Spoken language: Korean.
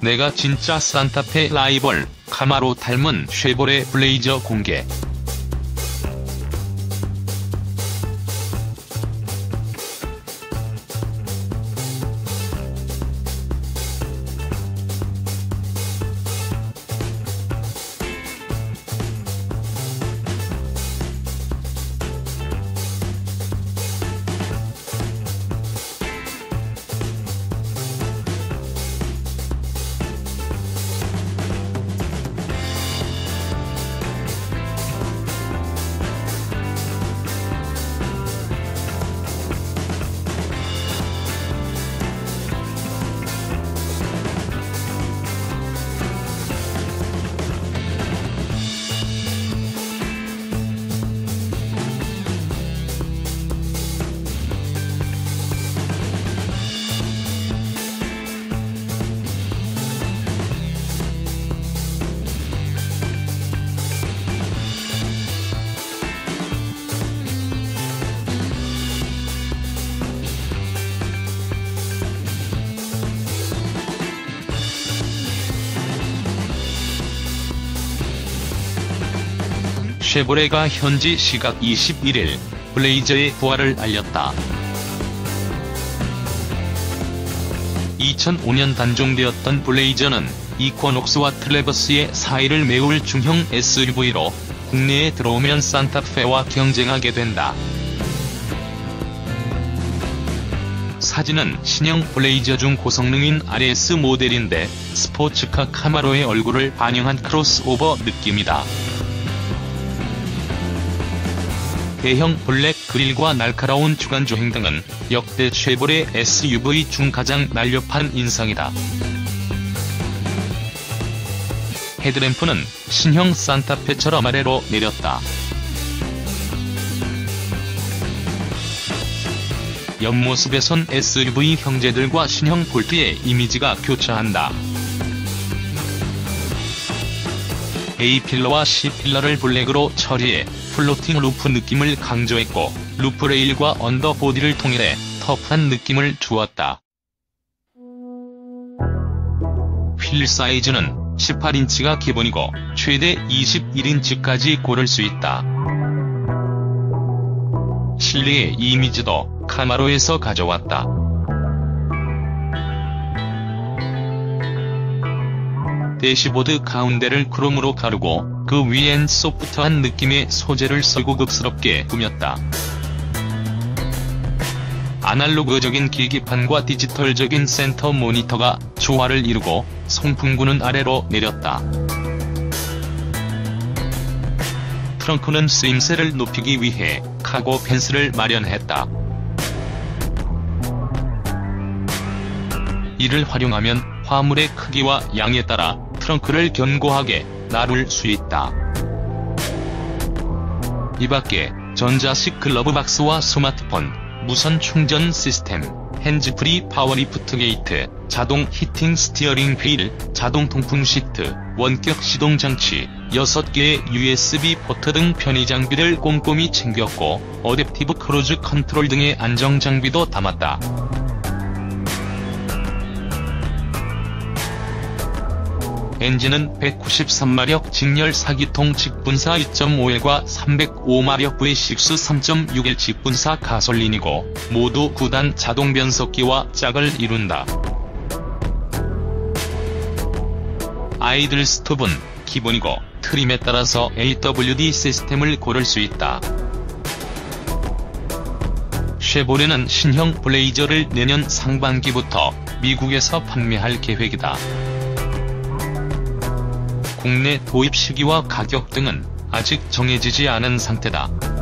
내가 진짜 산타페 라이벌 카마로 닮은 쉐보레 블레이저 공개. 쉐보레가 현지 시각 21일 블레이저의 부활을 알렸다. 2005년 단종되었던 블레이저는 이쿼녹스와 트래버스의 사이를 메울 중형 SUV로 국내에 들어오면 산타페와 경쟁하게 된다. 사진은 신형 블레이저 중 고성능인 RS 모델인데 스포츠카 카마로의 얼굴을 반영한 크로스오버 느낌이다. 대형 블랙 그릴과 날카로운 주간주행 등은 역대 쉐보레 SUV 중 가장 날렵한 인상이다. 헤드램프는 신형 산타페처럼 아래로 내렸다. 옆모습에선 SUV 형제들과 신형 볼트의 이미지가 교차한다. A필러와 C필러를 블랙으로 처리해 플로팅 루프 느낌을 강조했고 루프 레일과 언더보디를 통일해 터프한 느낌을 주었다. 휠 사이즈는 18인치가 기본이고 최대 21인치까지 고를 수 있다. 실내의 이미지도 카마로에서 가져왔다. 대시보드 가운데를 크롬으로 가르고 그 위엔 소프트한 느낌의 소재를 서고급스럽게 꾸몄다. 아날로그적인 계기판과 디지털적인 센터 모니터가 조화를 이루고 송풍구는 아래로 내렸다. 트렁크는 쓰임새를 높이기 위해 카고 펜스를 마련했다. 이를 활용하면 화물의 크기와 양에 따라 트렁크를 견고하게 나눌 수 있다. 이밖에 전자식 글러브 박스와 스마트폰, 무선 충전 시스템, 핸즈프리 파워리프트 게이트, 자동 히팅 스티어링 휠, 자동 통풍 시트, 원격 시동 장치, 6개의 USB 포트 등 편의 장비를 꼼꼼히 챙겼고 어댑티브 크루즈 컨트롤 등의 안정 장비도 담았다. 엔진은 193마력 직렬 4기통 직분사 2.5L과 305마력 V6 3.6L 직분사 가솔린이고 모두 9단 자동 변속기와 짝을 이룬다. 아이들 스톱은 기본이고 트림에 따라서 AWD 시스템을 고를 수 있다. 쉐보레는 신형 블레이저를 내년 상반기부터 미국에서 판매할 계획이다. 국내 도입 시기와 가격 등은 아직 정해지지 않은 상태다.